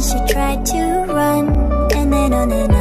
she tried to run And then on and on